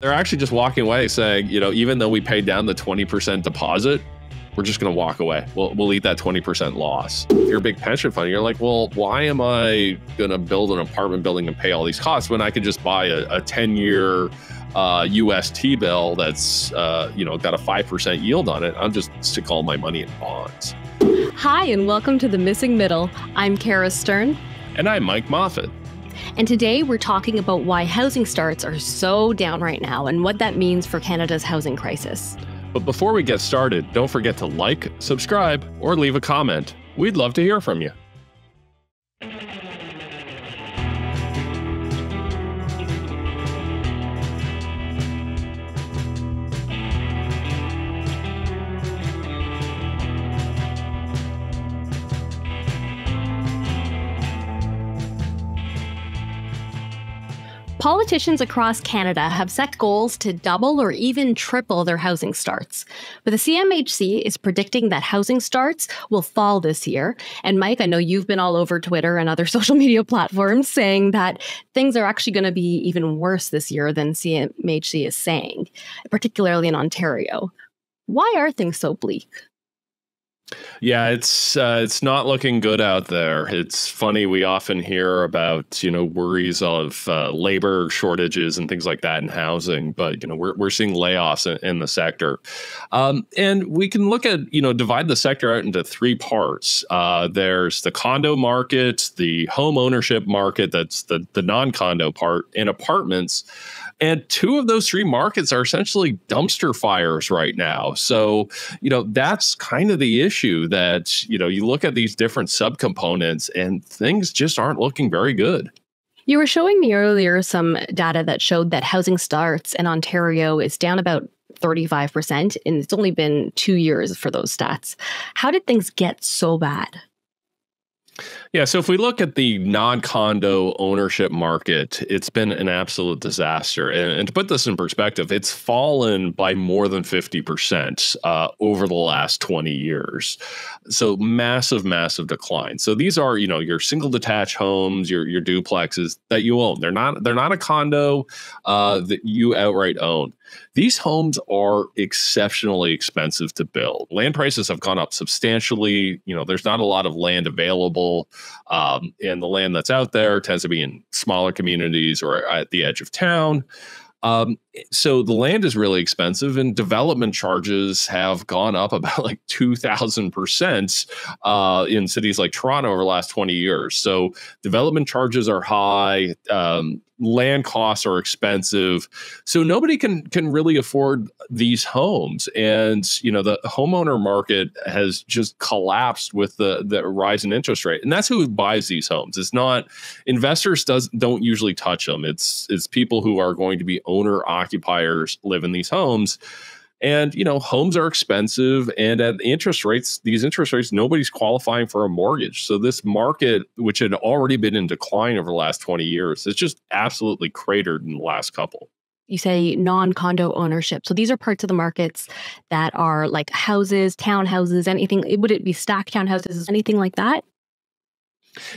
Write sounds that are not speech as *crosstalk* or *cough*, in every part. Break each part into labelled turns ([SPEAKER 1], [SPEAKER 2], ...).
[SPEAKER 1] They're actually just walking away saying, you know, even though we paid down the 20% deposit, we're just going to walk away. We'll, we'll eat that 20% loss. If you're a big pension fund, you're like, well, why am I going to build an apartment building and pay all these costs when I could just buy a, a 10 year uh, US T bill that's, uh, you know, got a 5% yield on it? I'll just stick all my money in bonds.
[SPEAKER 2] Hi, and welcome to The Missing Middle. I'm Cara Stern.
[SPEAKER 1] And I'm Mike Moffatt.
[SPEAKER 2] And today we're talking about why housing starts are so down right now and what that means for Canada's housing crisis.
[SPEAKER 1] But before we get started, don't forget to like, subscribe, or leave a comment. We'd love to hear from you.
[SPEAKER 2] Politicians across Canada have set goals to double or even triple their housing starts. But the CMHC is predicting that housing starts will fall this year. And Mike, I know you've been all over Twitter and other *laughs* social media platforms saying that things are actually going to be even worse this year than CMHC is saying, particularly in Ontario. Why are things so bleak?
[SPEAKER 1] Yeah, it's uh, it's not looking good out there. It's funny we often hear about you know worries of uh, labor shortages and things like that in housing, but you know we're we're seeing layoffs in, in the sector, um, and we can look at you know divide the sector out into three parts. Uh, there's the condo market, the home ownership market, that's the the non condo part, and apartments. And two of those three markets are essentially dumpster fires right now. So, you know, that's kind of the issue that, you know, you look at these different subcomponents and things just aren't looking very good.
[SPEAKER 2] You were showing me earlier some data that showed that housing starts in Ontario is down about 35%, and it's only been two years for those stats. How did things get so bad?
[SPEAKER 1] Yeah, so if we look at the non-condo ownership market, it's been an absolute disaster. And, and to put this in perspective, it's fallen by more than 50% uh, over the last 20 years. So massive, massive decline. So these are, you know, your single detached homes, your your duplexes that you own. They're not they're not a condo uh, that you outright own. These homes are exceptionally expensive to build. Land prices have gone up substantially. You know, there's not a lot of land available, um, and the land that's out there tends to be in smaller communities or at the edge of town. Um, so the land is really expensive, and development charges have gone up about like two thousand uh, percent in cities like Toronto over the last twenty years. So development charges are high. Um, land costs are expensive so nobody can can really afford these homes and you know the homeowner market has just collapsed with the the rise in interest rate and that's who buys these homes it's not investors does don't usually touch them it's it's people who are going to be owner occupiers live in these homes and you know, homes are expensive, and at interest rates, these interest rates, nobody's qualifying for a mortgage. So this market, which had already been in decline over the last twenty years, has just absolutely cratered in the last couple
[SPEAKER 2] you say non condo ownership. So these are parts of the markets that are like houses, townhouses, anything. Would it be stacked townhouses, anything like that?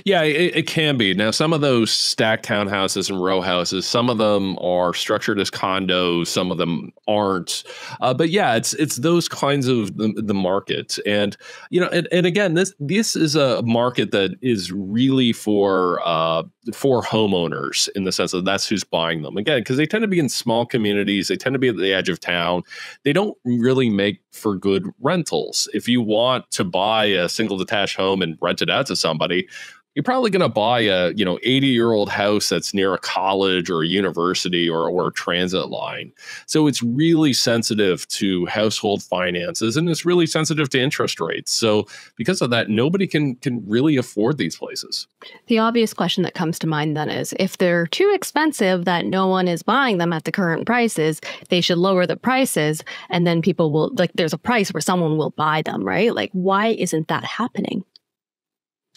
[SPEAKER 1] Yeah, it, it, can be. Now, some of those stacked townhouses and row houses, some of them are structured as condos, some of them aren't. Uh, but yeah, it's it's those kinds of the, the market, and you know, and, and again, this this is a market that is really for uh, for homeowners in the sense that that's who's buying them. Again, because they tend to be in small communities, they tend to be at the edge of town. They don't really make for good rentals. If you want to buy a single detached home and rent it out to somebody you're probably going to buy a you know 80 year old house that's near a college or a university or, or a transit line. So it's really sensitive to household finances and it's really sensitive to interest rates. So because of that nobody can can really afford these places.
[SPEAKER 2] The obvious question that comes to mind then is if they're too expensive that no one is buying them at the current prices they should lower the prices and then people will like there's a price where someone will buy them right? Like why isn't that happening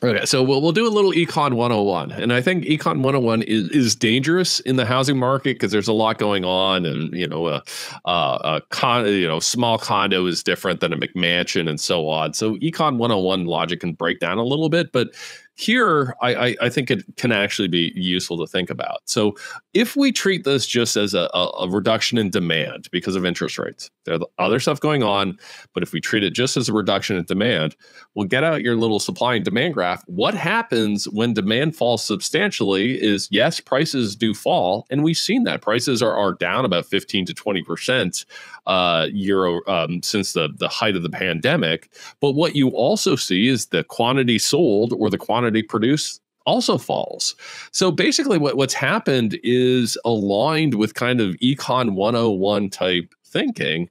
[SPEAKER 1] Okay, so we'll we'll do a little econ 101. And I think econ 101 is, is dangerous in the housing market because there's a lot going on and you know a, a, a con you know small condo is different than a McMansion and so on. So econ 101 logic can break down a little bit, but here I, I, think it can actually be useful to think about. So if we treat this just as a, a, reduction in demand because of interest rates, there's other stuff going on, but if we treat it just as a reduction in demand, we'll get out your little supply and demand graph. What happens when demand falls substantially is yes, prices do fall, and we've seen that prices are, are down about 15 to 20 percent uh, euro um, since the the height of the pandemic. But what you also see is the quantity sold or the quantity produced also falls. So basically, what, what's happened is aligned with kind of econ 101 type thinking.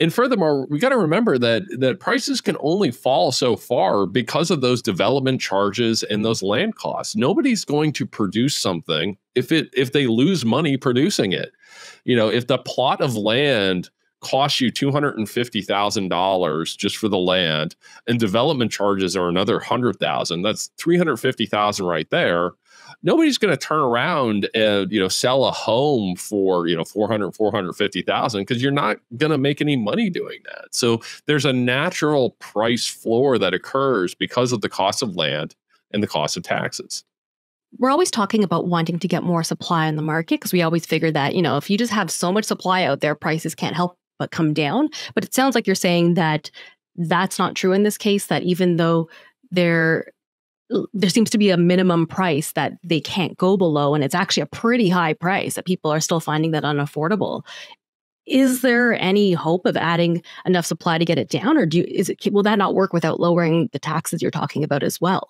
[SPEAKER 1] And furthermore, we got to remember that that prices can only fall so far because of those development charges and those land costs. Nobody's going to produce something if it if they lose money producing it. You know, if the plot of land costs you $250,000 just for the land and development charges are another 100,000 that's 350,000 right there nobody's going to turn around and you know sell a home for you know 400 450,000 because you're not going to make any money doing that so there's a natural price floor that occurs because of the cost of land and the cost of taxes
[SPEAKER 2] we're always talking about wanting to get more supply in the market because we always figure that, you know, if you just have so much supply out there, prices can't help but come down. But it sounds like you're saying that that's not true in this case, that even though there there seems to be a minimum price that they can't go below and it's actually a pretty high price that people are still finding that unaffordable. Is there any hope of adding enough supply to get it down or do you, is it will that not work without lowering the taxes you're talking about as well?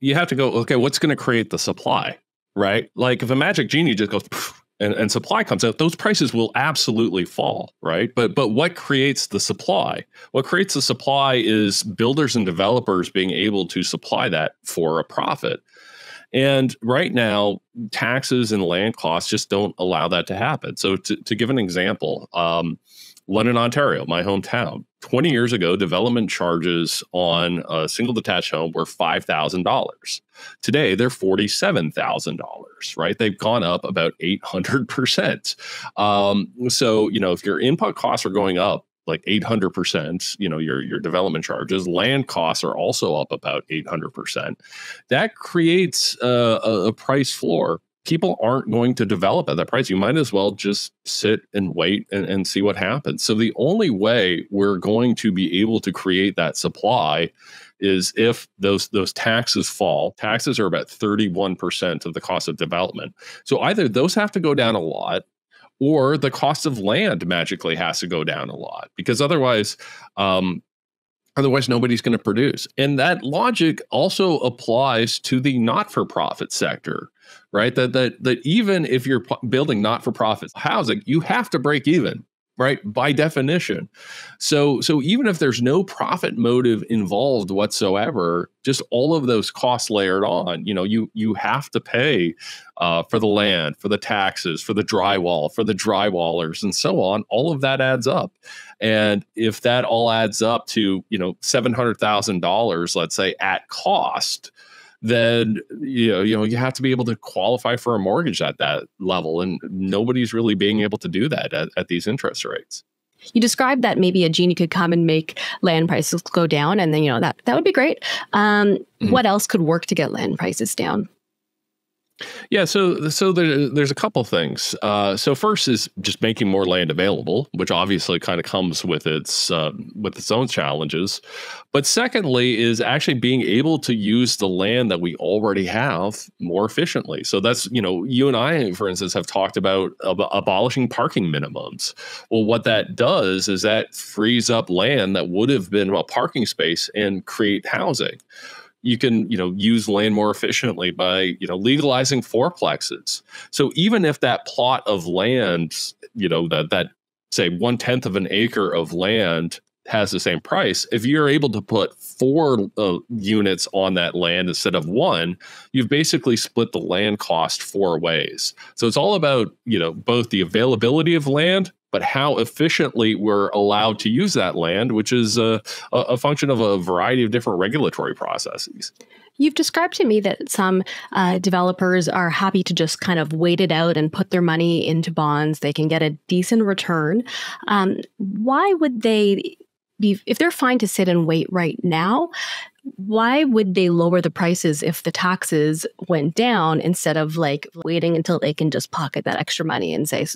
[SPEAKER 1] You have to go okay what's going to create the supply? Right? Like if a magic genie just goes and, and supply comes out, those prices will absolutely fall, right? But but what creates the supply? What creates the supply is builders and developers being able to supply that for a profit. And right now, taxes and land costs just don't allow that to happen. So to, to give an example, um, London, Ontario, my hometown. 20 years ago, development charges on a single detached home were $5,000. Today, they're $47,000, right? They've gone up about 800%. Um, so, you know, if your input costs are going up, like 800%, you know, your your development charges, land costs are also up about 800%. That creates a, a price floor people aren't going to develop at that price. You might as well just sit and wait and, and, see what happens. So the only way we're going to be able to create that supply is if those those taxes fall. Taxes are about 31% of the cost of development. So either those have to go down a lot or the cost of land magically has to go down a lot because otherwise um, Otherwise, nobody's going to produce. And that logic also applies to the not for profit sector right? That that that even if you're building not-for-profit housing, you have to break even, right? By definition. So so even if there's no profit motive involved whatsoever, just all of those costs layered on, you know, you you have to pay uh, for the land, for the taxes, for the drywall, for the drywallers, and so on. All of that adds up. And if that all adds up to, you know, seven hundred thousand dollars, let's say at cost, then you know you know you have to be able to qualify for a mortgage at that level and nobody's really being able to do that at, at these interest rates.
[SPEAKER 2] You described that maybe a genie could come and make land prices go down and then you know that that would be great. Um, mm-hmm. what else could work to get land prices down
[SPEAKER 1] yeah, so so there, there's a couple things. Uh, so first is just making more land available, which obviously kind of comes with its uh, with its own challenges. But secondly, is actually being able to use the land that we already have more efficiently. So that's you know you and I, for instance, have talked about ab- abolishing parking minimums. Well, what that does is that frees up land that would have been a parking space and create housing you can you know use land more efficiently by you know legalizing fourplexes. So even if that plot of land you know that that say one tenth of an acre of land has the same price if you're able to put four uh, units on that land instead of one you've basically split the land cost four ways so it's all about you know both the availability of land but how efficiently we're allowed to use that land, which is a, a function of a variety of different regulatory processes.
[SPEAKER 2] You've described to me that some uh, developers are happy to just kind of wait it out and put their money into bonds. They can get a decent return. Um, why would they be if they're fine to sit and wait right now, why would they lower the prices if the taxes went down instead of like waiting until they can just pocket that extra money and say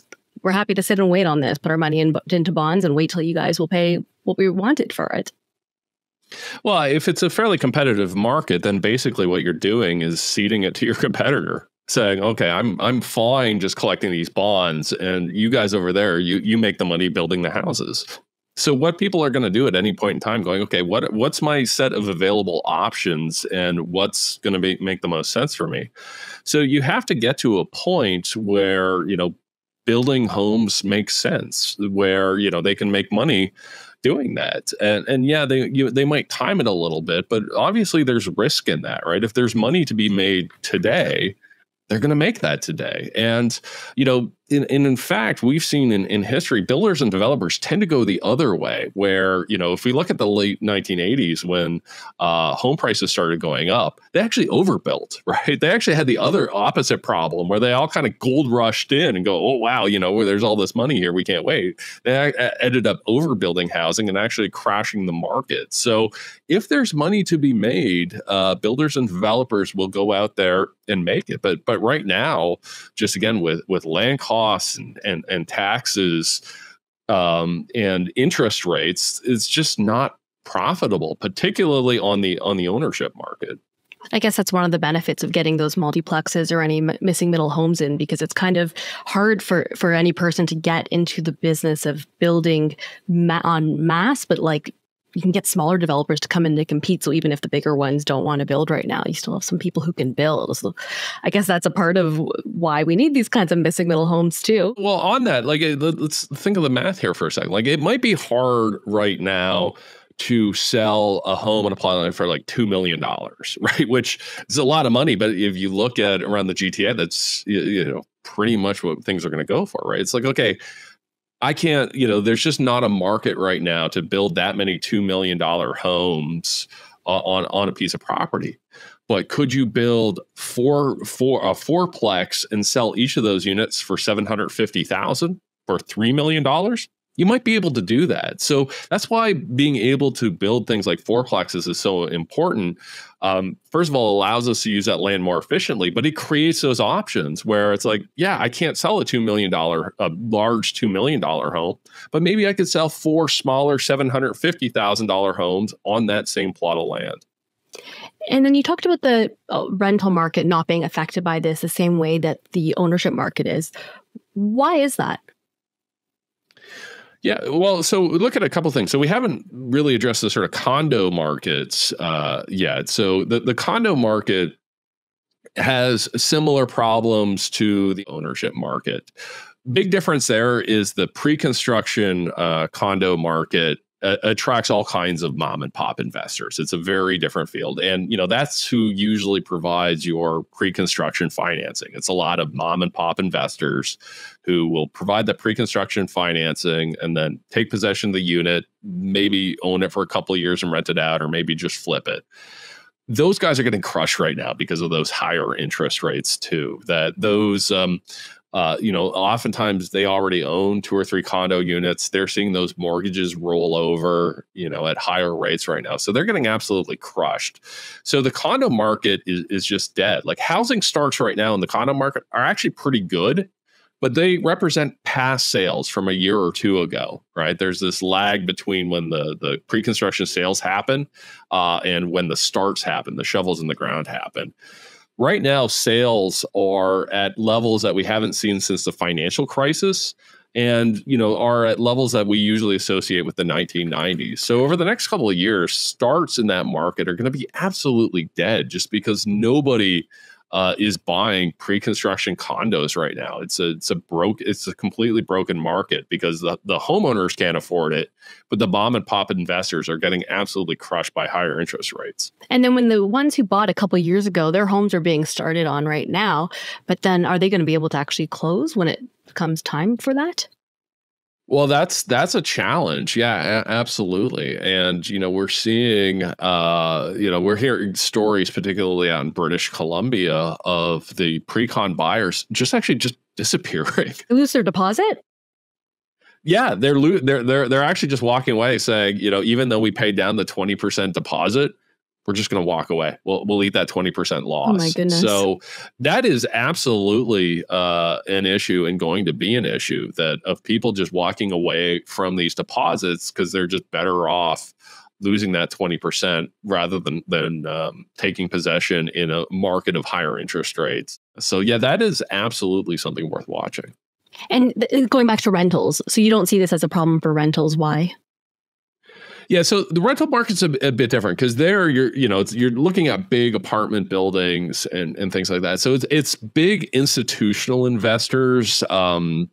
[SPEAKER 2] we're happy to sit and wait on this, put our money in, into bonds and wait till you guys will pay what we wanted for it?
[SPEAKER 1] Well, if it's a fairly competitive market, then basically what you're doing is ceding it to your *laughs* competitor, saying, "Okay, I'm I'm fine just collecting these bonds, and you guys over there, you you make the money building the houses." So what people are going to do at any point in time, going, okay, what what's my set of available options, and what's going to make the most sense for me? So you have to get to a point where you know building homes makes sense, where you know they can make money doing that. And and yeah, they you, they might time it a little bit, but obviously there's risk in that, right? If there's money to be made today, they're going to make that today. And, you know, in, in, in fact, we've seen in, in history, builders and developers tend to go the other way, where, you know, if we look at the late 1980s when uh, home prices started going up, they actually overbuilt, *laughs* right? They actually had the other opposite problem where they all kind of gold rushed in and go, oh, wow, you know, there's all this money here. We can't wait. They ended up overbuilding housing and actually crashing the market. So if there's money to be made, uh, builders and developers will go out there and make it. But, but right now, just again, with, with land costs, and and, and taxes um, and interest rates it's just not profitable, particularly on the on the ownership market.
[SPEAKER 2] I guess that's one of the benefits of getting those multiplexes or any missing middle homes in because it's kind of hard for for any person to get into the business of building ma- on mass, but like you can get smaller developers to come in to compete. So even if the bigger ones don't want to build right now, you still have some people who can build. So I guess that's a part of why we need these kinds of missing middle homes too.
[SPEAKER 1] Well, on that, like let's think of the math here for a second. Like it might be hard right now to sell a home on a plot line for like two million dollars, *laughs* right? Which is a lot of money, but if you look at around the GTA, that's you know pretty much what things are going to go for, right? It's like okay I can't, you know, there's just not a market right now to build that many $2 million homes uh, on, on a piece of property. But could you build four, four, a fourplex and sell each of those units for 750,000 for $3 million? You might be able to do that. So that's why being able to build things like fourplexes is so important. Um, first of all, it allows us to use that land more efficiently, but it creates those options where it's like, yeah, I can't sell a $2 million, a large $2 million home, but maybe I could sell four smaller $750,000 homes on that same plot of land.
[SPEAKER 2] And then you talked about the uh, rental market not being affected by this the same way that the ownership market is. Why is that?
[SPEAKER 1] Yeah, well, so look at a couple things. So we haven't really addressed the sort of condo markets uh, yet. So the the condo market has similar problems to the ownership market. Big difference there is the pre-construction uh, condo market attracts all kinds of mom and pop investors. It's a very different field. And, you know, that's who usually provides your pre-construction financing. It's a lot of mom and pop investors who will provide the pre-construction financing and then take possession of the unit, maybe own it for a couple of years and rent it out or maybe just flip it those guys are getting crushed right now because of those higher interest rates too that those um, uh, you know, oftentimes they already own two or three condo units. They're seeing those mortgages roll over, you know, at higher rates right now. So they're getting absolutely crushed. So the condo market is, is just dead. Like housing starts right now in the condo market are actually pretty good, but they represent past sales from a year or two ago, right? There's this lag between when the, the pre construction sales happen uh, and when the starts happen, the shovels in the ground happen right now sales are at levels that we haven't seen since the financial crisis and you know are at levels that we usually associate with the 1990s so over the next couple of years starts in that market are going to be absolutely dead just because nobody uh, is buying pre-construction condos right now. It's a it's a broke it's a completely broken market because the, the homeowners can't afford it, but the bomb and pop investors are getting absolutely crushed by higher interest rates.
[SPEAKER 2] And then when the ones who bought a couple years ago, their homes are being started on right now, but then are they going to be able to actually close when it comes time for that?
[SPEAKER 1] Well, that's that's a challenge. Yeah, a- absolutely. And you know, we're seeing uh, you know, we're hearing stories particularly out in British Columbia of the pre-con buyers just actually just *laughs* disappearing.
[SPEAKER 2] Lose their deposit?
[SPEAKER 1] Yeah, they're they're they're they're actually just walking away, saying, you know, even though we paid down the twenty percent deposit, we're just going to walk away. We'll we'll eat that twenty percent loss.
[SPEAKER 2] Oh my goodness!
[SPEAKER 1] So that is absolutely uh, an issue and going to be an issue that of people just walking away from these deposits because they're just better off losing that 20% rather than than um, taking possession in a market of higher interest rates. So yeah, that is absolutely something worth watching.
[SPEAKER 2] And going back to rentals, so you don't see this as a problem for rentals. Why?
[SPEAKER 1] Yeah, so the rental market's a, a bit different because there you're you know you're looking at big apartment buildings and and things like that. So it's it's big institutional investors. Um,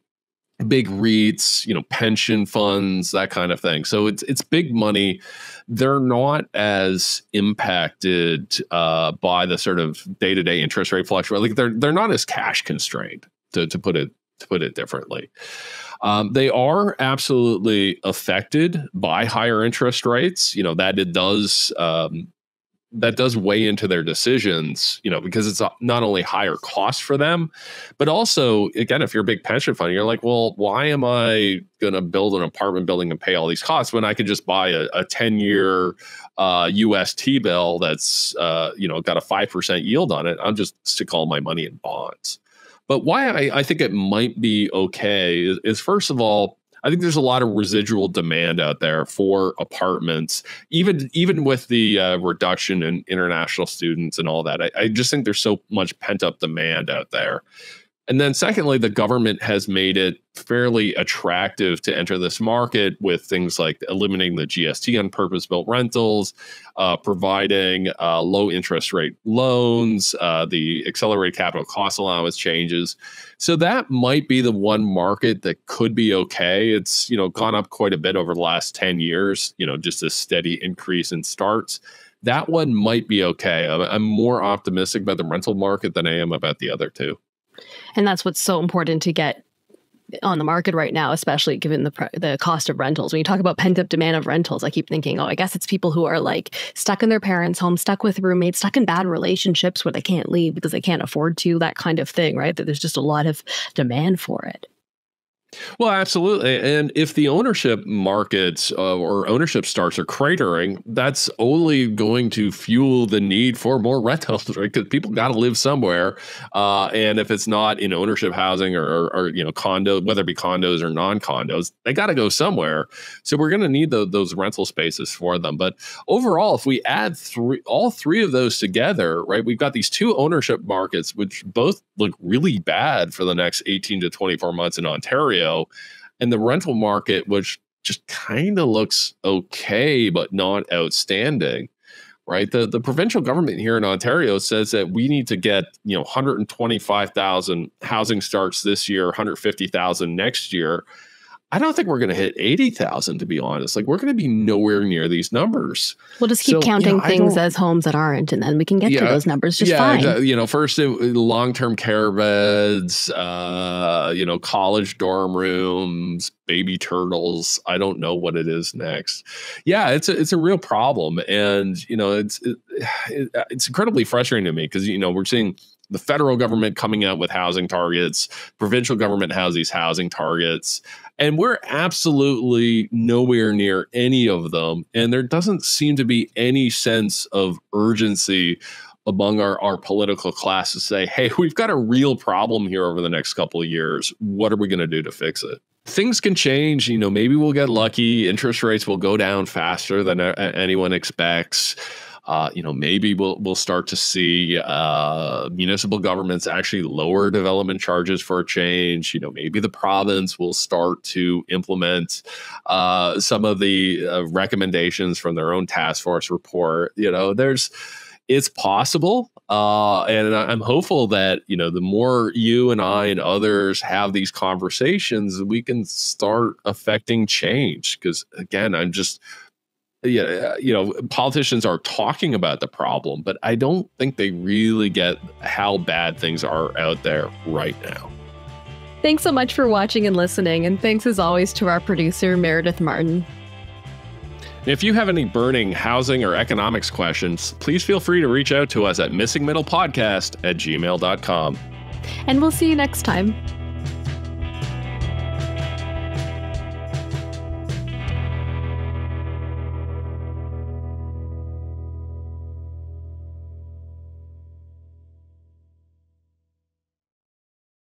[SPEAKER 1] big REITs, you know, pension funds, that kind of thing. So it's it's big money. They're not as impacted uh, by the sort of day to day interest rate fluctuation. Like they're they're not as cash constrained to to put it to put it differently. Um, they are absolutely affected by higher interest rates. You know that it does um, that does weigh into their decisions, you know, because it's not only higher cost for them, but also, again, if you're a big pension fund, you're like, well, why am I going to build an apartment building and pay all these costs when I could just buy a, 10 year uh, US T bill that's, uh, you know, got a 5% yield on it? I'll just stick all my money in bonds. But why I, I think it might be okay is, is first of all, I think there's a lot of residual demand out there for apartments, even even with the uh, reduction in international students and all that. I, I just think there's so much pent up demand out there. And then, secondly, the government has made it fairly attractive to enter this market with things like eliminating the GST on purpose built rentals, uh, providing uh, low interest rate loans, uh, the accelerated capital cost allowance changes. So that might be the one market that could be okay. It's you know gone up quite a bit over the last ten years. You know, just a steady increase in starts. That one might be okay. I'm, I'm more optimistic about the rental market than I am about the other two.
[SPEAKER 2] And that's what's so important to get on the market right now, especially given the the cost of rentals. When you talk about pent up demand of rentals, I keep thinking, oh, I guess it's people who are like stuck in their parents' home, stuck with roommates, stuck in bad relationships where they can't leave because they can't afford to, that kind of thing, right? That there's just a lot of demand for it.
[SPEAKER 1] Well, absolutely. And if the ownership markets uh, or ownership starts are cratering, that's only going to fuel the need for more *laughs* rentals, right? Because people got to live somewhere. Uh, and if it's not in ownership housing or, or, or you know, condo, whether it be condos or non condos, they got to go somewhere. So we're going to need the, those rental spaces for them. But overall, if we add three, all three of those together, right, we've got these two ownership markets, which both look really bad for the next 18 to 24 months in Ontario and the rental market, which just kind of looks okay, but not outstanding. Right. The the provincial government here in Ontario says that we need to get, you know, 125,000 housing starts this year, 150,000 next year. I don't think we're going to hit 80,000 to be honest. Like we're going to be nowhere near these numbers.
[SPEAKER 2] We'll just keep so, counting you know, things as homes that aren't and then we can get yeah, to those numbers just yeah, fine.
[SPEAKER 1] you know, first long-term care beds, uh, you know, college dorm rooms, baby turtles. I don't know what it is next. Yeah, it's a, it's a real problem and you know, it's it, it, it's incredibly frustrating to me because you know, we're seeing the federal government coming out with housing targets, provincial government has these housing targets, and we're absolutely nowhere near any of them. And there doesn't seem to be any sense of urgency among our, our political class to say, hey, we've got a real problem here over the next couple of years. What are we going to do to fix it? Things can change. You know, maybe we'll get lucky. Interest rates will go down faster than anyone expects. Uh, you know, maybe we'll we'll start to see uh, municipal governments actually lower development charges for a change. You know, maybe the province will start to implement uh, some of the uh, recommendations from their own task force report. You know, there's it's possible uh, and i'm hopeful that you know the more you and i and others have these conversations we can start affecting change because again i'm just yeah, you know, politicians are talking about the problem, but I don't think they really get how bad things are out there right now.
[SPEAKER 2] Thanks so much for watching and listening, and thanks as always to our producer, Meredith Martin.
[SPEAKER 1] If you have any burning housing or economics questions, please feel free to reach out to us at missingmiddlepodcast at gmail.com.
[SPEAKER 2] And we'll see you next time.